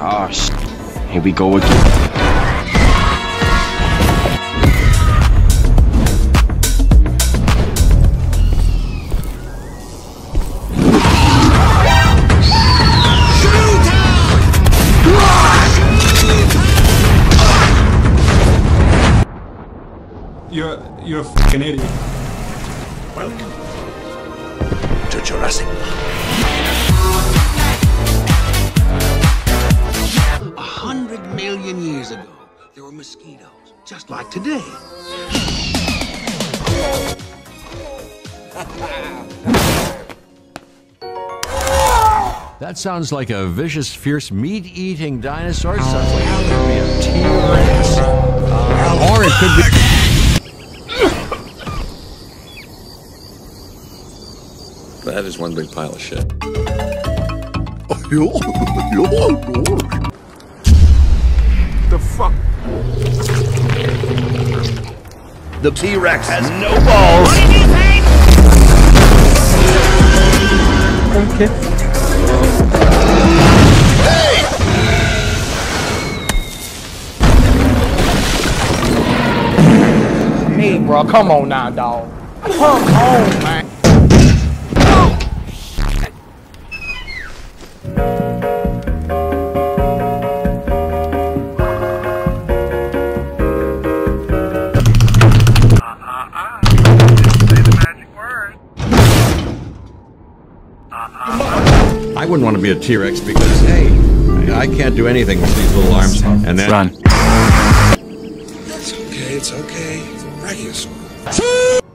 Oh, sh Here we go again. You're you're a fucking idiot. Welcome to Jurassic A hundred million years ago, there were mosquitoes, just like today. That sounds like a vicious, fierce, meat-eating dinosaur. Sounds like it could be a T-Rex. Uh, or it could be... That is one big pile of shit. The T-Rex has no balls. Okay. Hey, bro, come on now, dog. Come on, man. I wouldn't want to be a T-Rex because, hey, I can't do anything with these little arms. And then... Run. It's okay, it's okay. It's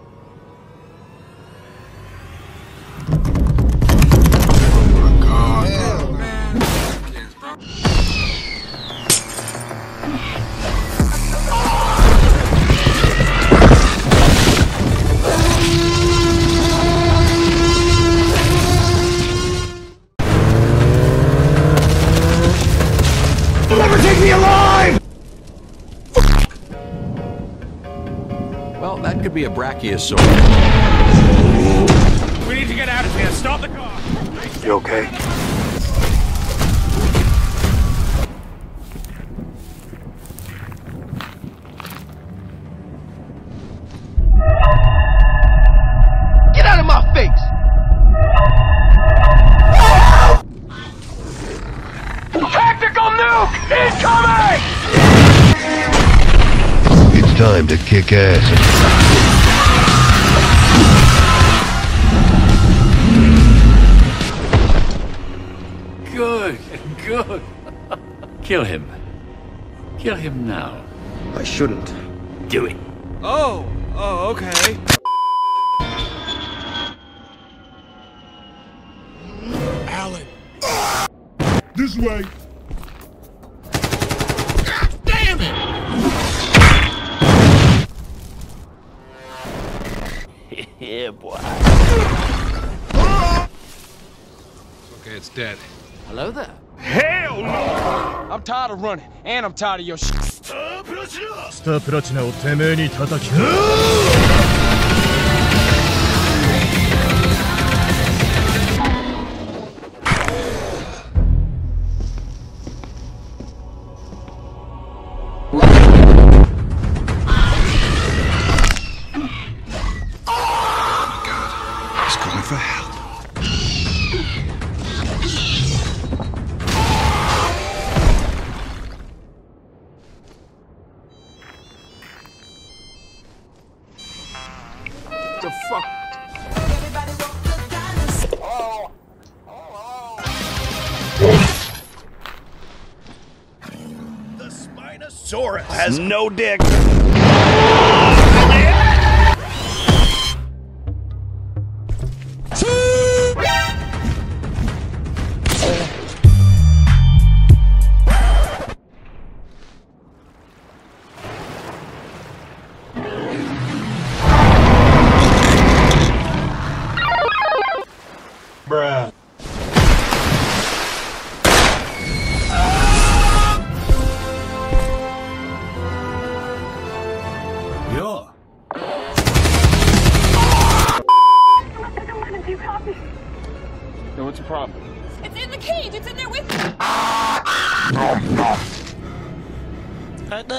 a brachiosaur. Well, that could be a brachiosaur. We need to get out of here. Stop the car. You okay? Time to kick ass. Good, good. Kill him. Kill him now. I shouldn't. Do it. Oh. Oh. Okay. Alan! This way. Yeah, boy. Okay, it's dead. Hello there. I'm tired of running, and I'm tired of your shit. スタープラチナをてめえに叩き Spinosaurus has no dick.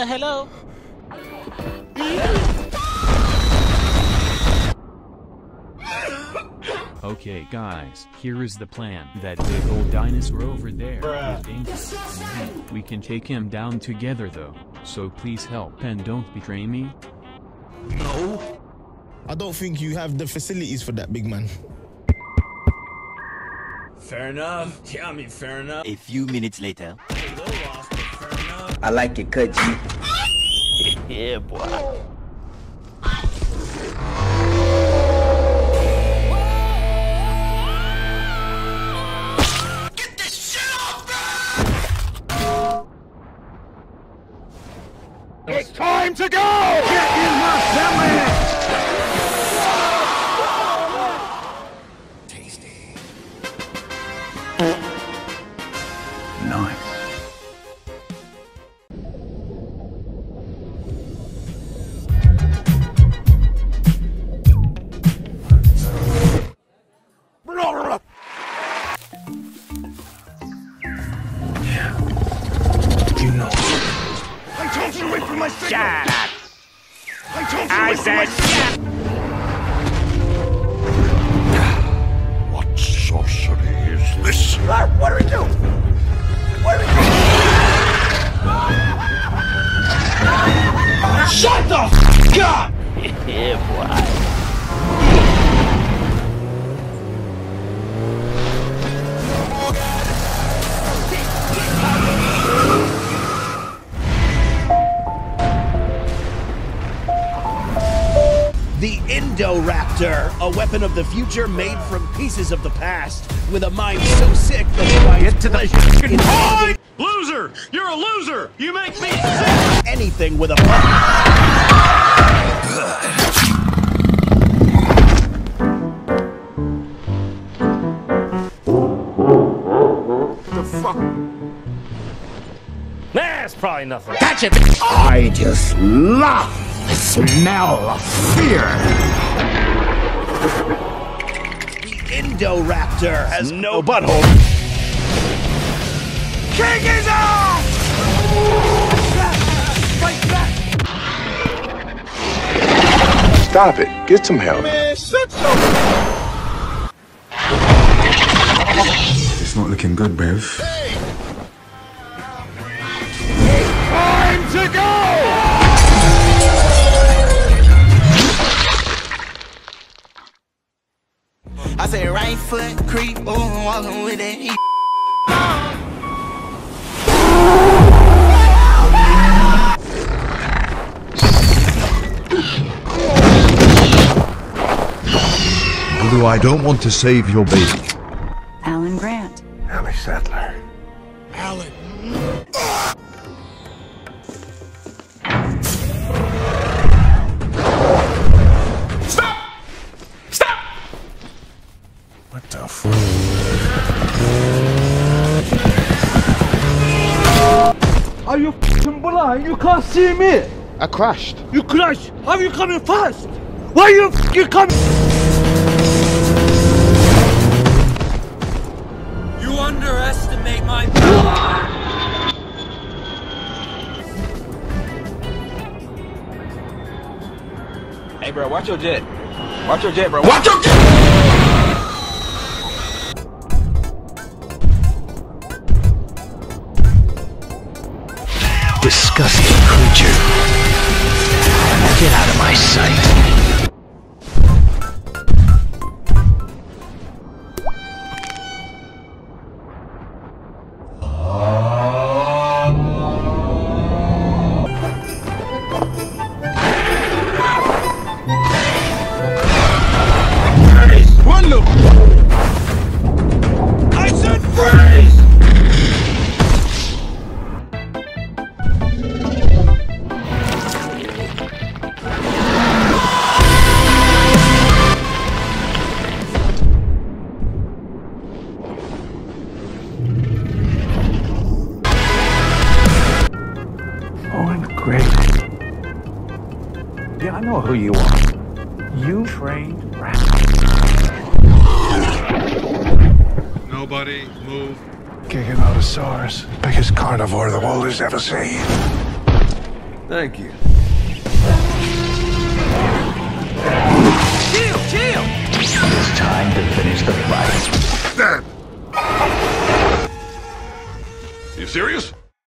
Hello. Okay guys, here is the plan. That big old dinosaur over there is dangerous. Mhm. We can take him down together though, so please help and don't betray me. No. I don't think you have the facilities for that, big man. Fair enough. Yeah, I mean, fair enough. A few minutes later. I like it cut, G. yeah, boy. Get this shit off. It's time to go! Get in my belly! Indoraptor, a weapon of the future made from pieces of the past, with a mind so sick that it finds Get to the pleasure fucking in point! Loser! You're a loser! You make me sick! anything with a button. The fuck? That's probably nothing. Gotcha! I just love the smell of fear. The Indoraptor has no butthole. King is off! Stop it. Get some help. Man. It's not looking good, Bev. Time to go! I foot creep, walking with that heat. I don't want to save your baby. F***ing blind? You can't see me. I crashed. You crashed. How are you coming fast? Why you f***ing coming? You underestimate my. Hey, bro, watch your jet. Watch your jet, bro. Watch your Disgusting creature. Get out of my sight. Who you are. You trained rats. Nobody move. Giganotosaurus. Biggest carnivore the world has ever seen. Thank you. Chill, chill! It's time to finish the fight. You serious?